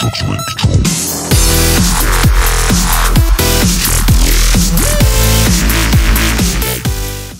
Subject control.